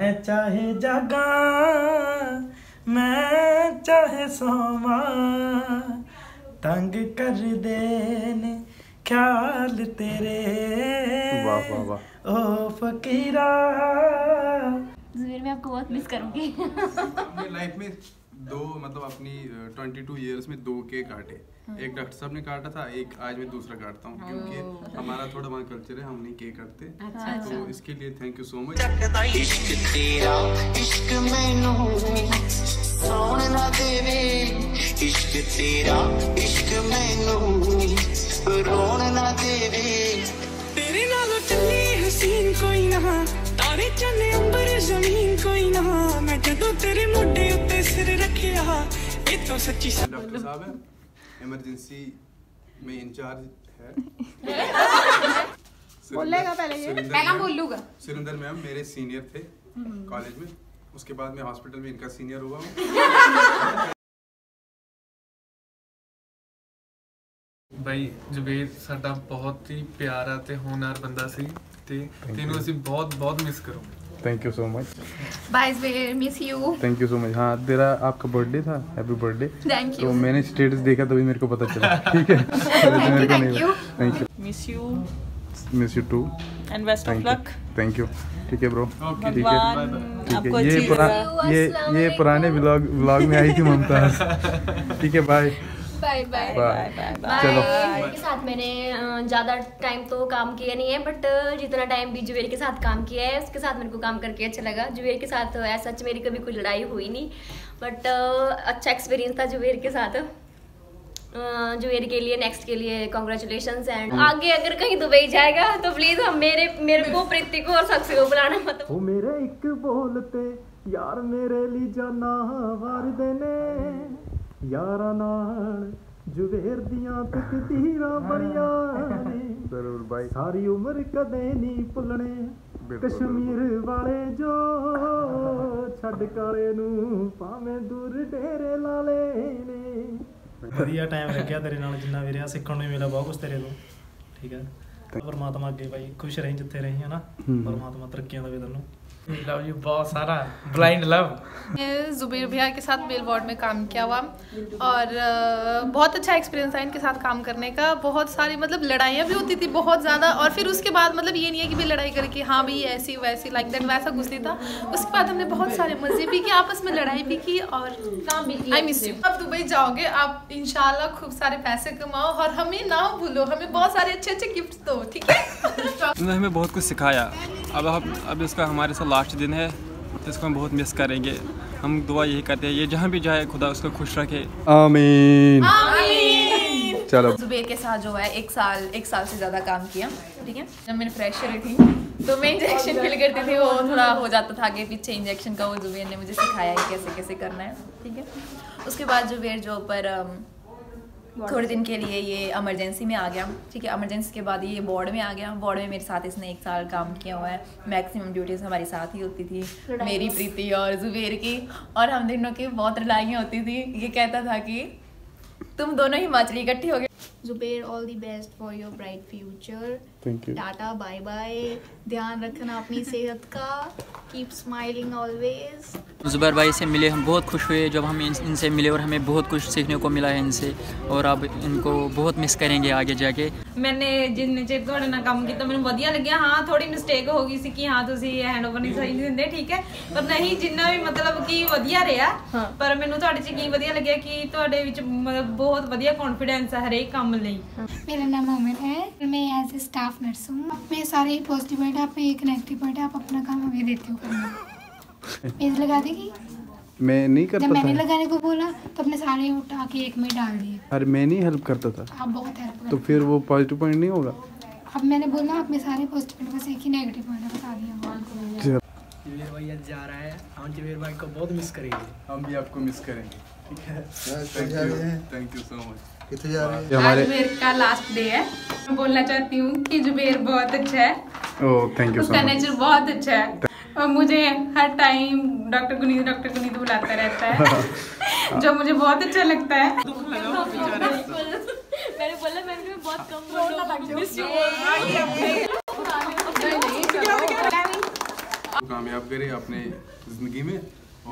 मैं चाहे जागा मैं चाहे सोवा। तंग कर देने ख्याल तेरे। वाह वाह वाह। ओ फकीरा। जुबेर मैं आपको बहुत मिस करूँगी। लाइफ में दो मतलब अपनी ट्वेंटी टू ईयर्स में दो के काटे। हाँ। एक डॉक्टर साहब ने काटा था एक आज मैं दूसरा काटता हूँ क्योंकि हमारा थोड़ा वहाँ कल्चर है हम नहीं के काटते अच्छा, तो अच्छा। इसके लिए थैंक यू सो मच इश्क तेरा इश्क मैनू। देवे तेरे चली हसीन कोई ना तारे चने अंबर ਰੱਖਿਆ ਇਹ ਤੋਂ ਸੱਚੀ डॉक्टर साहब है इमरजेंसी में इंचार्ज है बोलेगा पहले ये पहला बोलूंगा सुरेंद्र मैम मेरे सीनियर थे कॉलेज में उसके बाद मैं हॉस्पिटल में इनका सीनियर हुआ हूँ ਬਈ ਜਵੇਦ ਸਾਡਾ ਬਹੁਤ ਹੀ ਪਿਆਰਾ ਤੇ ਹੋਣਹਾਰ ਬੰਦਾ ਸੀ ਤੇ ਤੈਨੂੰ ਅਸੀਂ ਬਹੁਤ ਬਹੁਤ ਮਿਸ ਕਰੂੰਗੇ thank you so much bye miss you thank you so much हाँ तेरा आपका बर्थडे था. हैप्पी बर्थडे थैंक तो मैंने स्टेटस देखा तभी मेरे को पता चला. ठीक है? Thank you miss you miss you too and best of thank you luck thank you ठीक है ब्रो ठीक है ठीक है ये पुरा, ये ये पुराने व्लॉग व्लॉग में आई थी मुमताज़. ठीक है बाय बाय बाय बाय चलो। के साथ मैंने ज़्यादा टाइम तो काम किया नहीं है बट जितना टाइम भी जुबेर के साथ काम किया है उसके साथ मेरे को काम करके अच्छा लगा। जुबेर के साथ ऐसा सच मेरी कभी कोई लड़ाई हुई नहीं बट अच्छा एक्सपीरियंस था जुबेर के साथ। जुबेर के लिए नेक्स्ट के लिए कॉन्ग्रेचुलेशन एंड hmm. आगे अगर कहीं दुबई जाएगा तो प्लीज़ हम मेरे मेरे को प्रीति को और सक्से को बुलाना मतलब वो मेरे एक बोलते यार मेरे लिए जाना वार देने। ਯਾਰਾਂ ਨਾਲ ਜੁਵੇਰ ਦੀਆਂ ਤਕਦੀਰਾਂ ਬੜੀਆਂ ਨੇ। ਜ਼ਰੂਰ ਬਾਈ। ਸਾਰੀ ਉਮਰ ਕਦੇ ਨਹੀਂ ਭੁੱਲਣੇ। ਕਸ਼ਮੀਰ ਵਾਲੇ ਜੋ ਛੱਡ ਕਾਲੇ ਨੂੰ ਭਾਵੇਂ ਦੂਰ ਡੇਰੇ ਲਾਲੇ ਨੇ। ਵਧੀਆ ਟਾਈਮ ਲੱਗਿਆ ਤੇਰੇ ਨਾਲ ਜਿੰਨਾ ਵੀ ਰਿਹਾ ਸਿੱਖਣ ਨੂੰ ਮਿਲਿਆ ਬਹੁਤ ਕੁਝ ਤੇਰੇ ਤੋਂ। ਠੀਕ ਹੈ। ਪਰਮਾਤਮਾ ਅੱਗੇ ਬਾਈ ਖੁਸ਼ ਰਹੀਂ ਜਿੱਥੇ ਰਹੀਂ ਹੈ ਨਾ? ਪਰਮਾਤਮਾ ਤਰੱਕੀਆਂ ਦੇਵੇ ਤੈਨੂੰ। जुबेर भैया के साथ मेल वार्ड में काम किया हुआ। और बहुत अच्छा एक्सपीरियंस था इनके साथ काम करने का। बहुत सारी मतलब लड़ाइयाँ भी होती थी बहुत ज़्यादा। और फिर उसके बाद मतलब ये नहीं है कि भी लड़ाई करके हाँ भाई ऐसी वैसी लाइक दैट वैसा घुस था। उसके बाद हमने बहुत सारे मज़े भी किए आपस में लड़ाई भी की और आई मिस यू अब दुबई जाओगे आप इन खूब सारे पैसे कमाओ और हमें ना भूलो। हमें बहुत सारे अच्छे अच्छे गिफ्ट दो ठीक है? हमें बहुत कुछ सिखाया। अब अब इसका हमारे साथ लास्ट दिन है तो इसको हम बहुत मिस करेंगे। हम दुआ यही करते हैं ये जहाँ भी जाए खुदा उसको खुश रखे। आमीन। चलो। जुबेर के साथ जो है एक साल एक साल से ज़्यादा काम किया ठीक है? जब मैंने फ्रेशर थी तो मैं इंजेक्शन फिल करती थी वो थोड़ा हो जाता था आगे पीछे इंजेक्शन का वो जुबेर ने मुझे सिखाया है कैसे कैसे करना है ठीक है? उसके बाद जुबेर जो ऊपर अम, थोड़े दिन के लिए ये इमरजेंसी में आ गया। ठीक है इमरजेंसी के बाद ये बोर्ड में आ गया। बोर्ड में मेरे साथ इसने एक साल काम किया हुआ है। मैक्सिमम ड्यूटीज़ हमारे साथ ही होती थी। मेरी प्रीति और जुबेर की। और हम दिनों की बहुत लड़ाइयाँ होती थी। ये कहता था कि तुम दोनों हिमाचली इकट्ठी हो गए। Zubair all the best for your bright future thank you tata bye bye ध्यान रखना अपनी सेहत का कीप स्माइलिंग ऑलवेज जुबैर भाई से मिले हम बहुत खुश हुए जब हम इन- इनसे मिले और हमें बहुत कुछ सीखने को मिला है इनसे और अब इनको बहुत मिस करेंगे आगे जाके ਮੈਨੇ ਜਿੰਨੇ ਚਿਰ ਤੁਹਾਡੇ ਨਾਲ ਕੰਮ ਕੀਤਾ ਮੈਨੂੰ ਵਧੀਆ ਲੱਗਿਆ ਹਾਂ ਥੋੜੀ ਮਿਸਟੇਕ ਹੋ ਗਈ ਸੀ ਕਿ ਹਾਂ ਤੁਸੀਂ ਹੈਂਡਓਵਰ ਨਹੀਂ ਸਹੀ ਨਹੀਂ ਦਿੰਦੇ ਠੀਕ ਹੈ ਪਰ ਨਹੀਂ ਜਿੰਨਾ ਵੀ ਮਤਲਬ ਕਿ ਵਧੀਆ ਰਿਹਾ ਪਰ ਮੈਨੂੰ ਤੁਹਾਡੇ ਚ ਕੀ ਵਧੀਆ ਲੱਗਿਆ ਕਿ ਤੁਹਾਡੇ ਵਿੱਚ ਮਤਲਬ ਬਹੁਤ ਵਧੀਆ ਕੌਨਫੀਡੈਂਸ ਹੈ ਹਰੇਕ ਕੰਮ ਲਈ मेरा नाम अमित है मैं एज ए स्टाफ नर्स हूँ मैं सारे ही पॉजिटिव पॉइंट आप में एक नेगेटिव पॉइंट है आप अपना काम हमें देते हो करना मेज लगा देगी मैं नहीं जब करता मैंने था लगाने को बोला तो अपने सारे उठा के एक में डाल दिए अरे मैं नहीं हेल्प करता था आप बहुत हेल्प तो फिर वो पॉजिटिव पॉइंट नहीं होगा अब मैंने बोला आप में सारे पॉजिटिव पॉइंट बस एक ही नेगेटिव पॉइंट बता दिया जवेर भाई आज जा रहा है हम जवेर भाई को बहुत मिस करेंगे हम भी आपको मिस करेंगे ठीक है thank you thank you so much कितने जा रहे हैं? हमारे जुबेर का लास्ट डे है। मैं बोलना चाहती हूँ कि जुबेर बहुत अच्छा है। ओ थैंक यू उसका नेचर बहुत अच्छा है। और मुझे हर time doctor Guneet doctor Guneet बुलाता रहता है। जो मुझे बहुत अच्छा लगता है। मैंने बोला मैंने बहुत कम बोलना मिस यू को कामयाब करे अपने ज़िंदगी में।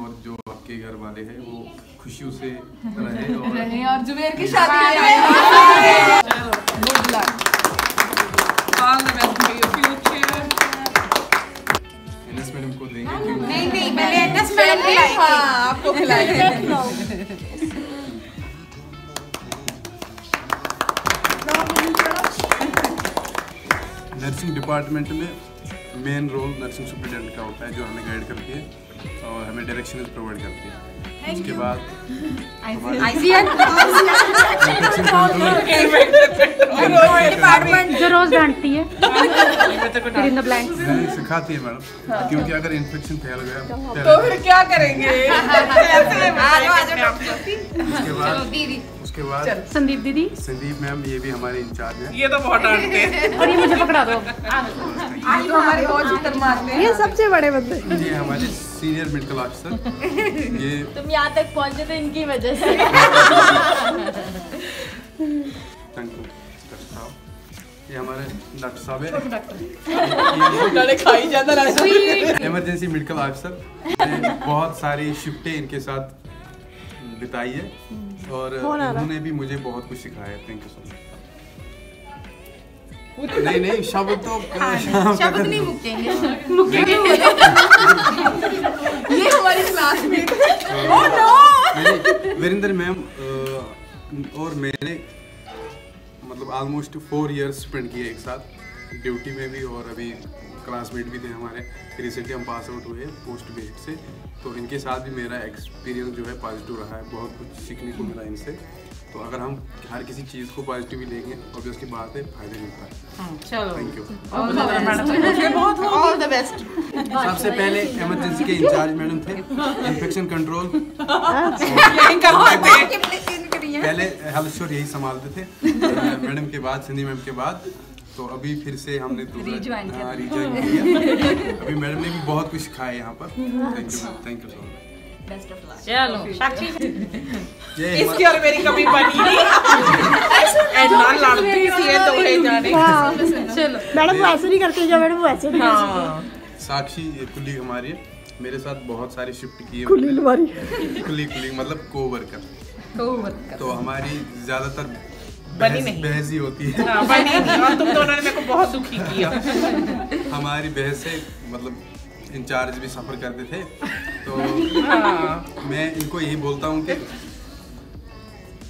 और जो आपके घर वाले हैं वो खुशियों से रहे और रहे और जुबेर की शादी गुड लक. एनएस मैडम को देंगे नहीं नहीं पहले एनएस मैडम खिलाएँगे हाँ आपको खिलाएँगे नर्सिंग डिपार्टमेंट में मेन रोल नर्सिंग सुप्रिटेंडेंट का होता है जो हमें गाइड करती है और हमें डायरेक्शन प्रोवाइड करती है। उसके बाद जो रोज डांटती है। सिखाती है मैडम। क्योंकि अगर इन्फेक्शन फैल गया तो फिर क्या करेंगे? उसके बाद उसके बाद संदीप दीदी? संदीप मैम ये भी हमारे इंचार्ज है। ये तो बहुत डांटते हैं। और ये मुझे पकड़ा दो। आज तो हमारे बहुत मारते हैं। ये सबसे बड़े बंदे। ये हमारे सीनियर मेडिकल ऑफिसर। ये तुम यहाँ तक पहुँचे तो इनकी वजह से। थैंक यू ये हमारे डॉक्टर साहब है। इमरजेंसी मेडिकल ऑफिसर बहुत सारी शिफ्टें इनके साथ बिताई है। और उन्होंने भी मुझे बहुत कुछ सिखाया है। थैंक यू सो मच नहीं नहीं शब्द तो शब्द नहीं मुकेंगे। मुकेंगे ये हमारी क्लासमेट मेरी वीरेंद्र मैम और मैंने मतलब ऑलमोस्ट फोर इयर्स स्पेंड किए एक साथ। ड्यूटी में भी और अभी क्लासमेट भी थे हमारे। रिसेंटली हम पास आउट हुए पोस्ट बेस्ड से। तो इनके साथ भी मेरा एक्सपीरियंस जो है पॉजिटिव रहा है। बहुत कुछ सीखने को मिला इनसे। तो अगर हम हर किसी चीज़ को पॉजिटिवली लेंगे ऑब्वियसली बात है फ़ायदे मिलता है। चलो। Thank you all the best सबसे पहले इमरजेंसी के इंचार्ज मैडम थे इन्फेक्शन कंट्रोल हैं। पहले हेल्थ स्टोर यही संभालते थे मैडम के बाद सिंधी मैम के बाद। तो अभी फिर से हमने किया। हाँ, अभी मैडम ने भी बहुत कुछ सिखाया यहाँ पर। Thank you thank you so much best of luck चलो साक्षी। ये इसकी और मेरी कभी बनी नहीं। ऐसा लड़ती सी है तो जाने। चलो। मैडम वो ऐसे नहीं करती जो मैडम वो ऐसे नहीं हाँ। साक्षी ये कुली हमारी है। मेरे साथ बहुत सारी शिफ्ट की है। खुली लुमारी कुली कुली मतलब को वर्कर तो हमारी ज़्यादातर बनी बहस नहीं। बहस ही होती है। हाँ, बनी नहीं। और तुम दोनों ने मेरे को बहुत दुखी किया। हमारी बहस से मतलब इंचार्ज भी सफ़र करते थे। तो मैं इनको यही बोलता हूँ कि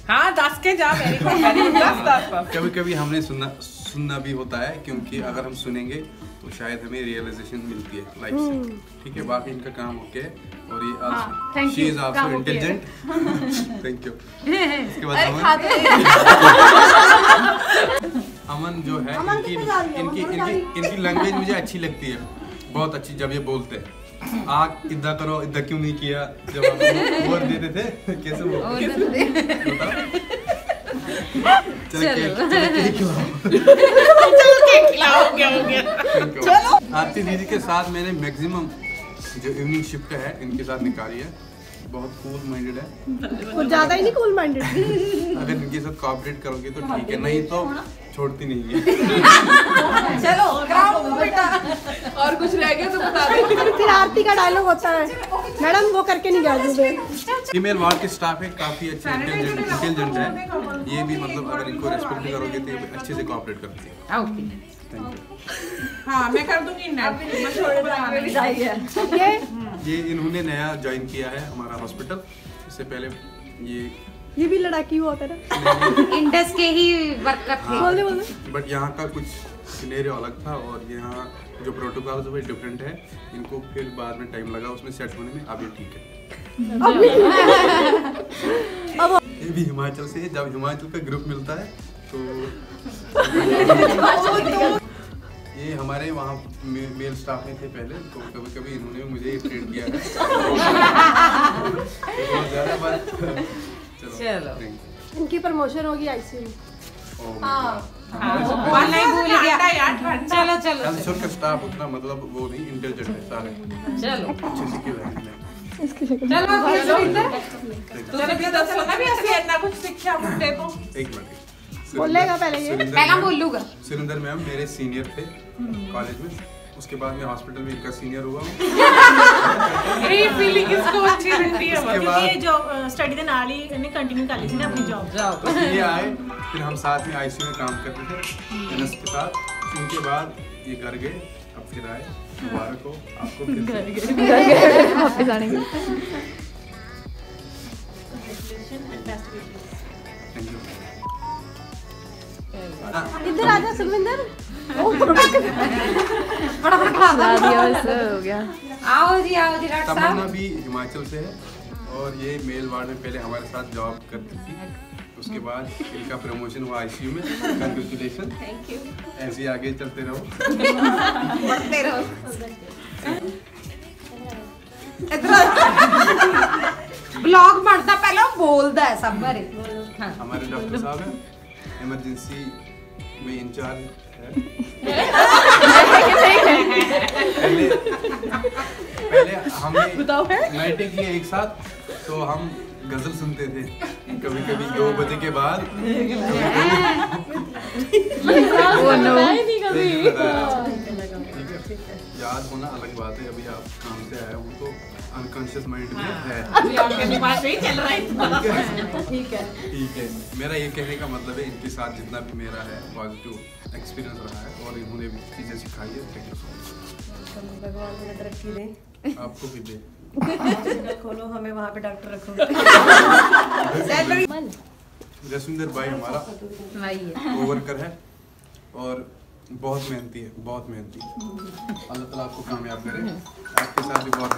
हाँ दस के जा मेरी को दस दस कभी कभी हमने सुनना सुनना भी होता है क्योंकि अगर हम सुनेंगे तो शायद हमें रियलाइजेशन मिलती है लाइफ से। ठीक है बाकी इनका काम ओके और ये she is also. Intelligent thank you इसके बाद अमन। अमन जो है इनकी इनकी इनकी इनकी लैंग्वेज मुझे अच्छी लगती है बहुत अच्छी जब ये बोलते हैं। आग इधर करो इधर क्यों नहीं किया? जब आप और देते थे कैसे वो? चलो दीदी के साथ मैंने मैक्सिमम जो इवनिंग शिफ्ट है इनके साथ निकाली है। बहुत कूल माइंडेड है। वो ज़्यादा ही नहीं कूल माइंडेड अगर इनके साथ कोऑपरेट करोगे तो ठीक है नहीं तो छोड़ती नहीं है। चलो बेटा। और कुछ रह गया तो बता दो। फिर आरती का डायलॉग होता है। मैडम वो करके नहीं गया फीमेल वार्ड के स्टाफ है काफ़ी अच्छे इंटेलिजेंट इंटेलिजेंट है। ये भी मतलब अगर इनको रेस्पेक्ट करोगे तो अच्छे से कोऑपरेट करते हैं। ओके हाँ मैं कर दूँगी नेट मैं छोड़ बता नहीं ये ये इन्होंने नया ज्वाइन किया है हमारा हॉस्पिटल इससे पहले ये ये भी लड़ाकी हुआ होता है इंडस के ही वर्कर थे। बोल बोल बट यहाँ का कुछ सिनेरियो अलग था और यहाँ जो प्रोटोकॉल है वो डिफरेंट है। इनको फिर बाद में टाइम लगा उसमें सेट होने में। अब ये ठीक है। ये भी हिमाचल से है। जब हिमाचल का ग्रुप मिलता है तो ये हमारे वहाँ मे, मेल स्टाफ में थे पहले तो कभी कभी इन्होंने मुझे ट्रेन किया है। तो ज़्यादा बात। चलो. इनकी प्रमोशन होगी आईसीयू Oh भूल गया। चलो चलो स्टाफ उतना मतलब वो नहीं इंटेलिजेंट है सारे। चलो। अच्छे से क्यों है चलो चलो। चलो भी दस ना भी ऐसे इतना कुछ शिक्षा मुझे तो एक मिनट। बोलेगा पहले ये। पहला मैम- बोल लूँगा। सुरिंदर मैम मेरे सीनियर थे। कॉलेज में उसके बाद मैं हॉस्पिटल में इनका सीनियर हुआ हूँ ਇਹ ਫੀਲਿੰਗ इसको अच्छी रहती है उसके ਕਿਉਂਕਿ बाद ਇਹ ਜੋ ਸਟੱਡੀ ਦੇ ਨਾਲ ਹੀ ਇਹਨੇ ਕੰਟੀਨਿਊ ਕਰ ਲਈ ਸੀ ਨਾ ਆਪਣੀ ਜੌਬ तो फिर ये आए फिर हम साथ में आईसीयू में काम करते थे एनएस के साथ उनके बाद ये घर गए अब फिर आए मुबारक हो आपको फिर घर से। गए घर गए वापस आने के Thank you. इधर आ जा सुखविंदर खिला दिया बस हो गया आओ जी आओ जी डॉक्टर तमन्ना साहब भी हिमाचल से है और ये मेल वार्ड में पहले हमारे साथ जॉब करती थी उसके बाद इनका प्रमोशन हुआ आईसीयू में कंग्रेचुलेशन थैंक यू ऐसे ही आगे चलते रहो बढ़ते रहो ब्लॉग ਬਣਦਾ ਪਹਿਲਾਂ ਬੋਲਦਾ ਹੈ ਸਭ ਬਾਰੇ ਹਾਂ हमारे डॉक्टर साहब हैं इमरजेंसी में इंचार्ज है पहले पहले हमने नाइटें किए एक साथ तो हम गज़ल सुनते थे कभी कभी दो बजे के बाद। याद होना अलग बात है अभी आप काम से आए हो तो अनकॉन्शियस माइंड में है। अभी आपके दिमाग में ही चल रहा है ठीक है। ठीक है। मेरा ये कहने का मतलब है इनके साथ जितना भी मेरा है पॉजिटिव एक्सपीरियंस रहा है और इन्होंने भी चीज़ें सिखाई है। थैंक यू सो मच भगवान तुम्हें तरक्की दे। आपको भी दे। खोलो हमें वहाँ पे डॉक्टर रखो। जसविंदर भाई हमारा वही है। कोवर्कर है और बहुत मेहनती है बहुत मेहनती है। अल्लाह ताला आपको कामयाब करे आपके साथ भी बहुत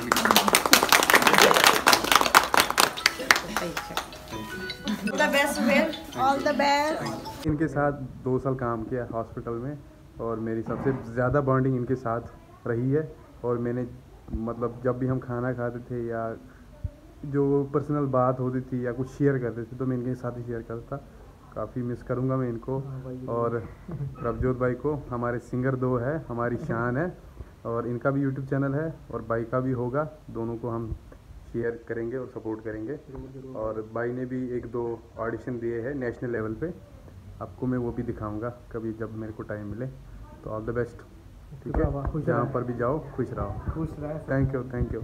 बेस्ट इनके साथ दो साल काम किया हॉस्पिटल में और मेरी सबसे ज़्यादा बॉन्डिंग इनके साथ रही है और मैंने मतलब जब भी हम खाना खाते थे या जो पर्सनल बात होती थी या कुछ शेयर करते थे तो मैं इनके साथ ही शेयर करता। काफ़ी मिस करूँगा मैं इनको। और प्रभजोत भाई को हमारे सिंगर दो है हमारी शान है और इनका भी यूट्यूब चैनल है और भाई का भी होगा। दोनों को हम शेयर करेंगे और सपोर्ट करेंगे। और भाई ने भी एक दो ऑडिशन दिए हैं नेशनल लेवल पे। आपको मैं वो भी दिखाऊँगा कभी जब मेरे को टाइम मिले। तो ऑल द बेस्ट ठीक है? जहाँ पर भी जाओ खुश रहो। खुश रहे थैंक यू थैंक यू